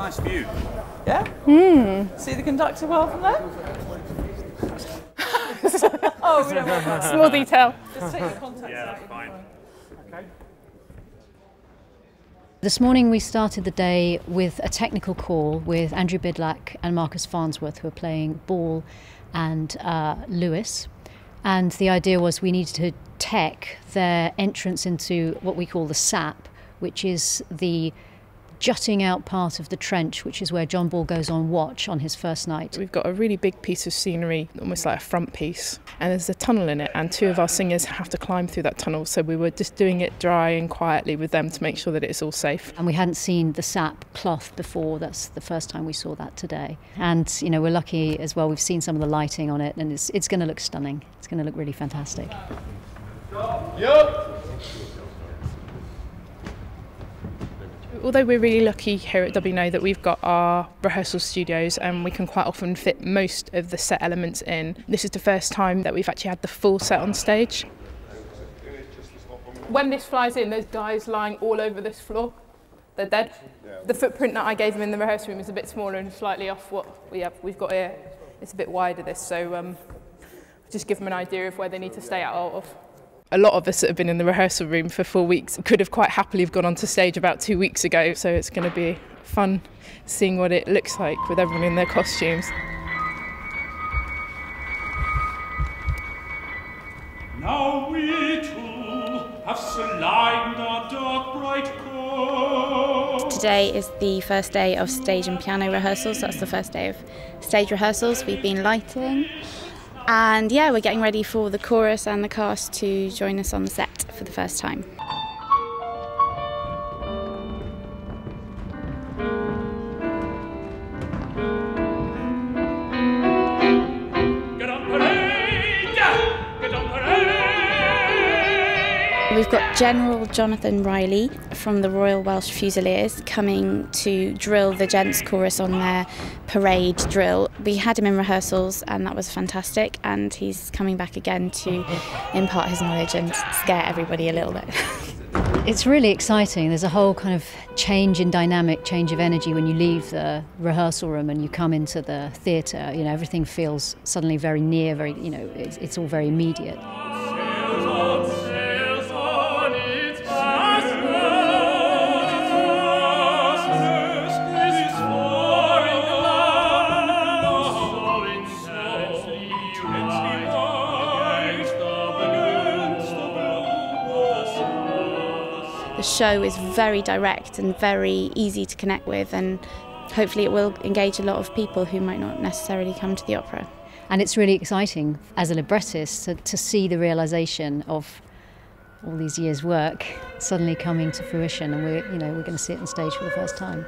nice view. Yeah? Hmm. See the conductor well from there? oh, we don't want that. Small detail. Just take the contacts Yeah, out. that's fine. This morning we started the day with a technical call with Andrew Bidlack and Marcus Farnsworth, who are playing Ball and uh, Lewis. And the idea was we needed to tech their entrance into what we call the sap, which is the jutting out part of the trench, which is where John Ball goes on watch on his first night. We've got a really big piece of scenery, almost like a front piece, and there's a tunnel in it, and two of our singers have to climb through that tunnel. So we were just doing it dry and quietly with them to make sure that it's all safe. And we hadn't seen the sap cloth before. That's the first time we saw that today. And you know, we're lucky as well. We've seen some of the lighting on it, and it's it's going to look stunning. It's going to look really fantastic. Although we're really lucky here at WNO that we've got our rehearsal studios and we can quite often fit most of the set elements in, this is the first time that we've actually had the full set on stage. When this flies in, there's guys lying all over this floor. They're dead. The footprint that I gave them in the rehearsal room is a bit smaller and slightly off what we have, we've got here. It's a bit wider, this, so um, just give them an idea of where they need to stay out of a lot of us that have been in the rehearsal room for four weeks could have quite happily have gone onto stage about two weeks ago. So it's going to be fun seeing what it looks like with everyone in their costumes. Now we too have slimed our dark bright coat. Today is the first day of stage and piano rehearsals. That's the first day of stage rehearsals. We've been lighting. And yeah, we're getting ready for the chorus and the cast to join us on the set for the first time. We've got General Jonathan Riley from the Royal Welch Fusiliers coming to drill the gents chorus on their parade drill. We had him in rehearsals and that was fantastic and he's coming back again to impart his knowledge and scare everybody a little bit. It's really exciting. There's a whole kind of change in dynamic, change of energy when you leave the rehearsal room and you come into the theatre. You know, everything feels suddenly very near, very, you know, it's, it's all very immediate. The show is very direct and very easy to connect with and hopefully it will engage a lot of people who might not necessarily come to the opera. And it's really exciting as a librettist to, to see the realization of all these years' work suddenly coming to fruition, and we're, you know, we're going to see it on stage for the first time.